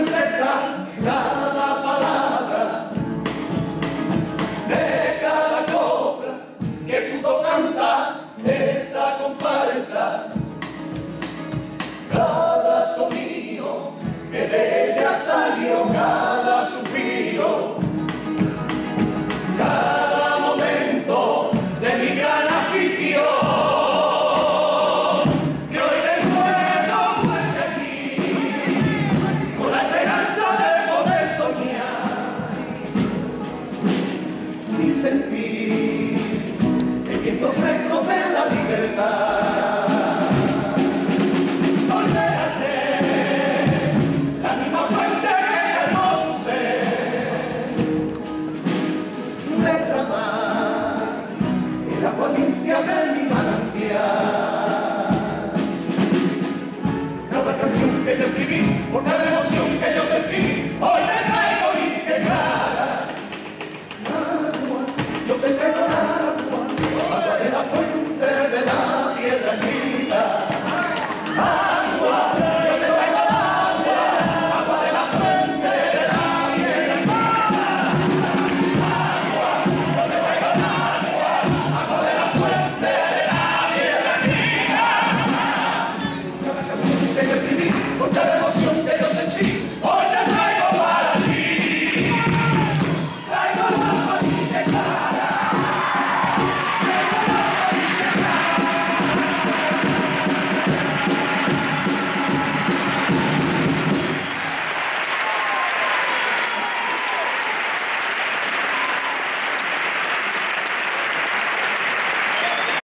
Hundred que habrá en mi manantial. Cada canción que yo escribí, por cada emoción que yo sentí, hoy te traigo integrada. Agua, yo te traigo agua, agua de la fuente de la piedra escrita.